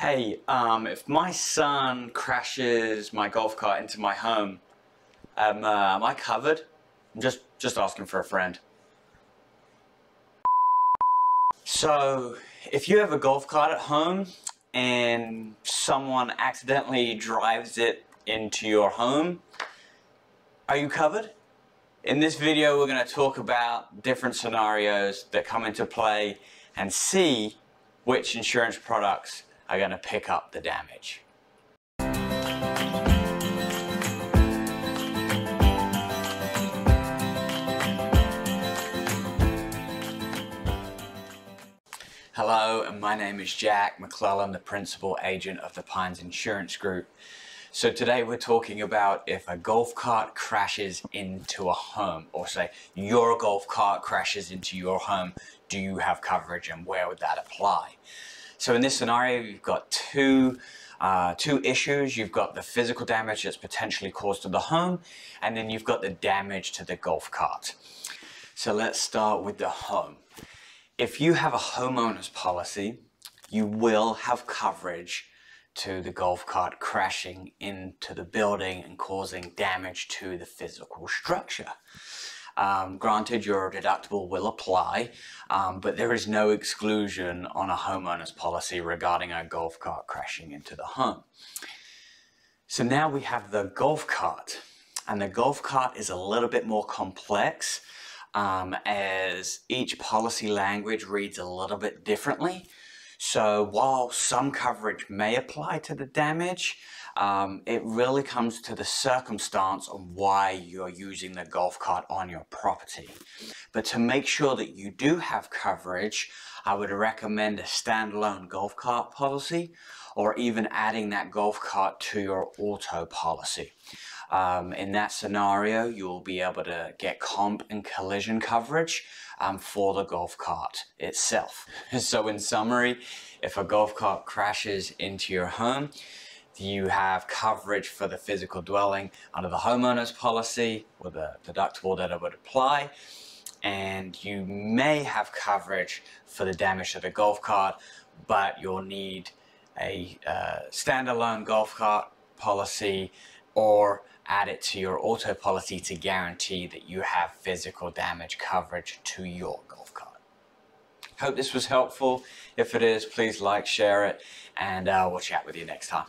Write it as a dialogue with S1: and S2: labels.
S1: Hey, um, if my son crashes my golf cart into my home, um, uh, am I covered? I'm just, just asking for a friend. So, if you have a golf cart at home and someone accidentally drives it into your home, are you covered? In this video, we're going to talk about different scenarios that come into play and see which insurance products are going to pick up the damage. Hello, and my name is Jack McClelland, the principal agent of the Pines Insurance Group. So today we're talking about if a golf cart crashes into a home, or say your golf cart crashes into your home, do you have coverage and where would that apply? So in this scenario, you've got two uh, two issues. You've got the physical damage that's potentially caused to the home, and then you've got the damage to the golf cart. So let's start with the home. If you have a homeowner's policy, you will have coverage to the golf cart crashing into the building and causing damage to the physical structure. Um, granted, your deductible will apply, um, but there is no exclusion on a homeowner's policy regarding a golf cart crashing into the home. So now we have the golf cart, and the golf cart is a little bit more complex um, as each policy language reads a little bit differently. So while some coverage may apply to the damage, um, it really comes to the circumstance of why you're using the golf cart on your property. But to make sure that you do have coverage, I would recommend a standalone golf cart policy or even adding that golf cart to your auto policy. Um, in that scenario, you'll be able to get comp and collision coverage um, for the golf cart itself. so in summary, if a golf cart crashes into your home, you have coverage for the physical dwelling under the homeowner's policy with a deductible that would apply. And you may have coverage for the damage to the golf cart, but you'll need a uh, standalone golf cart policy or add it to your auto policy to guarantee that you have physical damage coverage to your golf cart. Hope this was helpful. If it is, please like, share it, and uh, we'll chat with you next time.